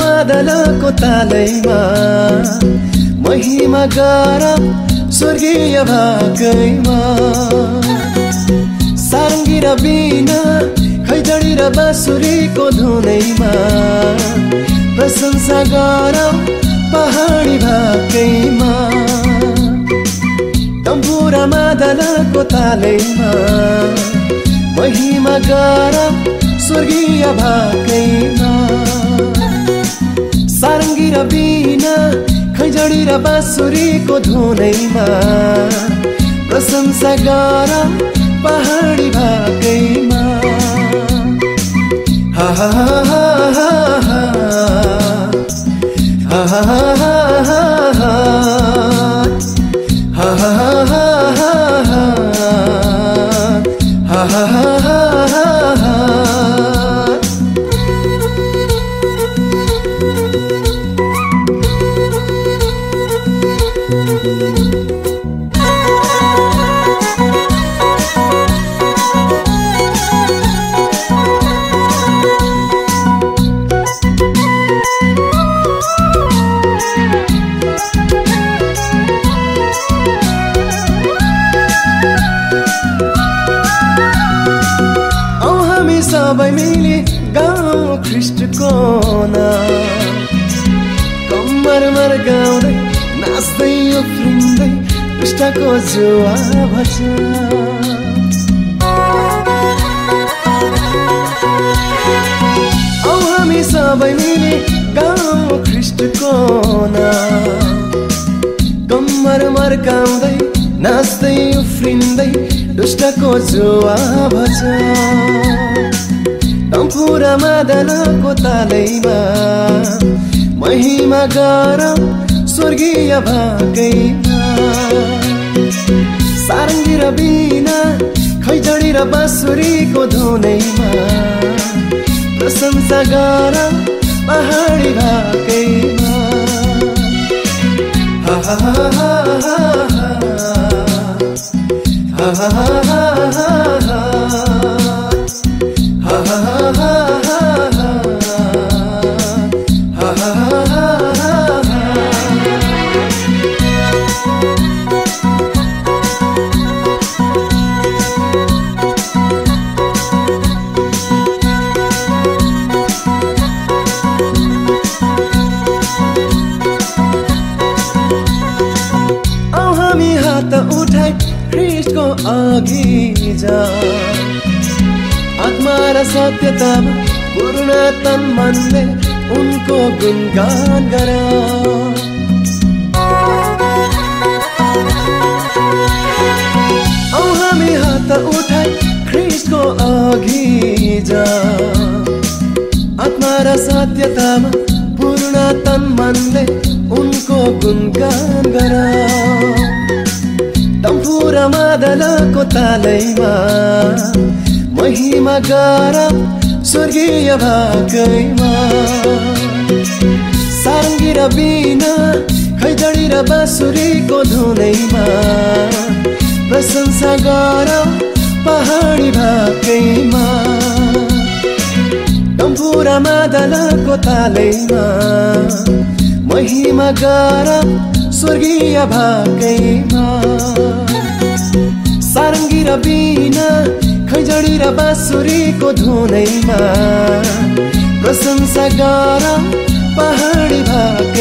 मादलको तालैमा महिमा गर स्वर्गीय भाकैमा सारङ्गी र बिना खैजडी र बाँसुरीको धुनैमा प्रशंसा गर पहाडी भाकैमा डम्फुर मादलको तालैमा महिमा गर स्वर्गीय भाकैमा सारङ्गी र बिना खैजडी र बाँसुरीको धुनैमा प्रशंसा गर पहाडी भागैमा। हा हा हा हा हा सबै मिली गाउँ ख्रिस्टको नाम। कम्मर गाउँदै नाच्दै उफ्रिँदै पृष्ठको जुवा औ हामी सबै मिली गाउँ ख्रिस्टको कम्मर मर्काउँदै नाच्दै उफ्रिँदै दुष्टको जुवा भन्छ टम्फुरा मादनको तालैमा। महिमा गर स्वर्गीय सारङ्गी र बिना खैजडी र बाँसुरीको धुनैमा। प्रशंसा गर पहाडी भागैमा। ha ha ha ha ha ha ha उठाइ ख्रिस्टको अघि आत्मा र सत्यतामा पूर्ण तन मनले उनको गुणगान गर। औ हामी हात उठाइ ख्रिस्टको अघि जा। आत्मा र सत्यतामा पूर्ण तन मनले उनको गुणगान गर। टम्फुर मादलको तालैमा महिमा गर स्वर्गीय भागैमा। सारङ्गी र बिना खैजडी र बाँसुरीको धुनैमा प्रशंसा गर पहाडी भागैमा। टम्फुरा मादलको तालैमा महिमा गर स्वर्गीय र बिना खैजडी र बाँसुरीको धुनैमा प्रशंसा गर पहाडी भागैमा